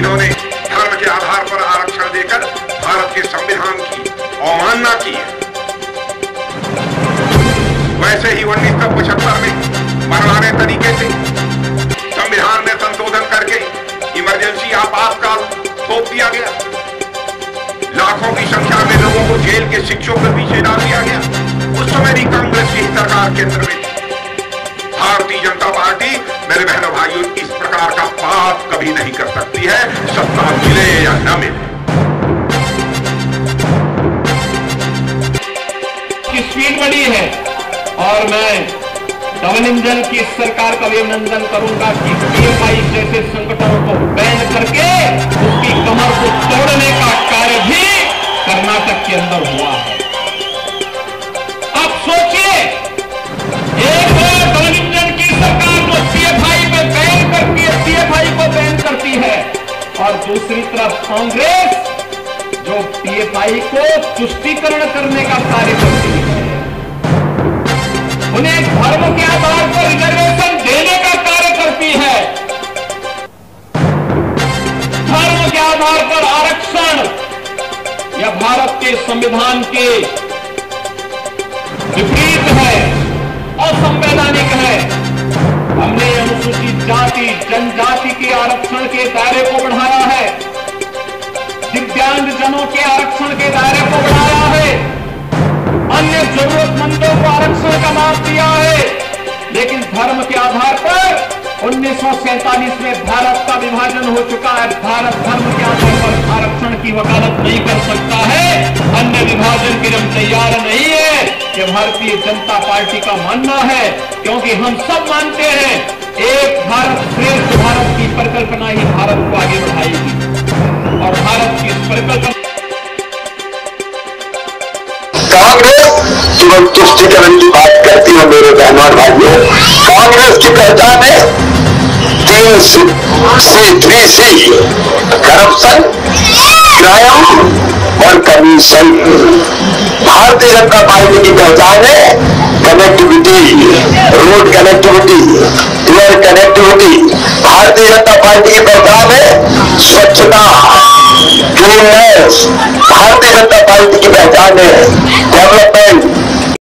इन्होंने धर्म के आधार पर आरक्षण देकर भारत के संविधान की अवमानना की है। वैसे ही उन्नीस सौ पचहत्तर में मनमाने तरीके से संविधान में संशोधन करके इमरजेंसी आपातकाल थोप दिया गया। लाखों की संख्या में लोगों को जेल के शिक्षों के पीछे डाल दिया गया। उस समय भी कांग्रेस की सरकार केंद्र में भारतीय जनता पार्टी, मेरे बहनों भाइयों, इस कभी नहीं कर सकती है, सत्ता मिले या न मिले। स्पीड बढ़ी है, और मैं डबल इंजन की सरकार का भी अभिनंदन करूँगा कि पीएफआई जैसे संगठनों को बैन करके उसकी कमर को तोड़ने का कार्य भी कर्नाटक के अंदर हुआ है। और दूसरी तरफ़ कांग्रेस, जो पीएफआई को तुष्टीकरण करने का कार्य करती है। उन्हें धर्म के आधार पर रिजर्वेशन देने का कार्य करती है। धर्म के आधार पर आरक्षण यह भारत के संविधान के विपरीत है। जनजाति के आरक्षण के दायरे को बढ़ाया है। दिव्यांग जनों के आरक्षण के दायरे को बढ़ाया है। अन्य जरूरतमंदों को आरक्षण का लाभ दिया है। लेकिन धर्म के आधार पर उन्नीस सौ सैंतालीस में भारत का विभाजन हो चुका है। भारत धर्म के आधार पर आरक्षण की वकालत नहीं कर सकता है। अन्य विभाजन के हम तैयार नहीं है। ये भारतीय जनता पार्टी का मानना है, क्योंकि हम सब मानते हैं, एक भारत श्रेष्ठ परिकल्पना ही भारत को आगे बढ़ाएगी। और भारत की इस परिकल्पना कांग्रेस तुष्टिकरण की बात करती है मेरे बहनों और भाइयों। कांग्रेस की पहचान है तीन C three, C corruption, crime और कमीशन। भारतीय जनता पार्टी की पहचान है connectivity road connectivity air connectivity Bharatiya Janata Party की पहचान है स्वच्छता क्लीननेस भारतीय जनता पार्टी की पहचान है डेवलपमेंट